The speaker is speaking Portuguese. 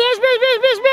beijo, beijo, beijo, beijo.